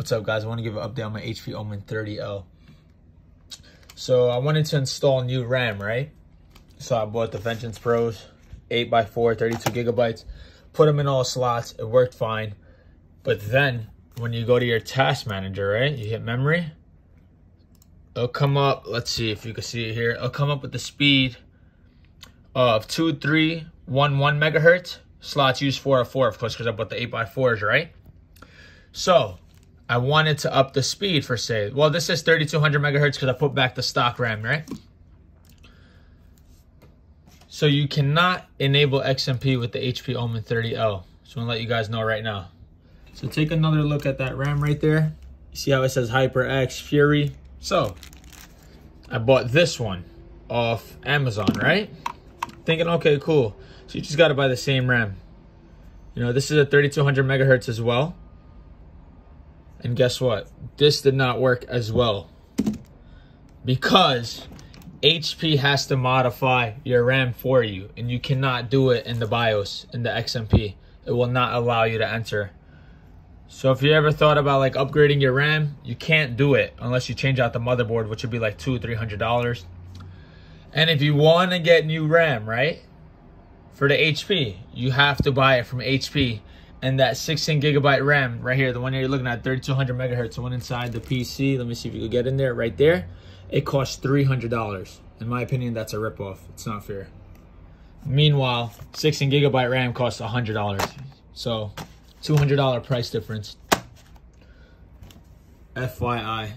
What's up guys? I want to give an update on my HP Omen 30L. So I wanted to install new RAM, right? So I bought the Vengeance Pros 8x4, 32 gigabytes. Put them in all slots. It worked fine. But then when you go to your task manager, right? You hit memory. It'll come up. Let's see if you can see it here. It'll come up with the speed of 2311 megahertz. Slots used 4, of course, because I bought the 8x4s, right? So I wanted to up the speed for say. Well, this is 3200 megahertz because I put back the stock RAM, right? So you cannot enable XMP with the HP Omen 30L. So I'm gonna let you guys know right now. So take another look at that RAM right there. You see how it says HyperX Fury? So I bought this one off Amazon, right? Thinking, okay, cool. So you just gotta buy the same RAM. You know, this is a 3200 megahertz as well. And guess what? This did not work as well. Because HP has to modify your RAM for you. And you cannot do it in the BIOS, in the XMP. It will not allow you to enter. So if you ever thought about like upgrading your RAM, you can't do it unless you change out the motherboard, which would be like two, or three hundred dollars. And if you want to get new RAM, right? For the HP, you have to buy it from HP and that 16 gigabyte RAM right here, the one you're looking at, 3200 megahertz, the one inside the PC. Let me see if you can get in there right there. It costs $300. In my opinion, that's a ripoff. It's not fair. Meanwhile, 16 gigabyte RAM costs $100. So, $200 price difference. FYI.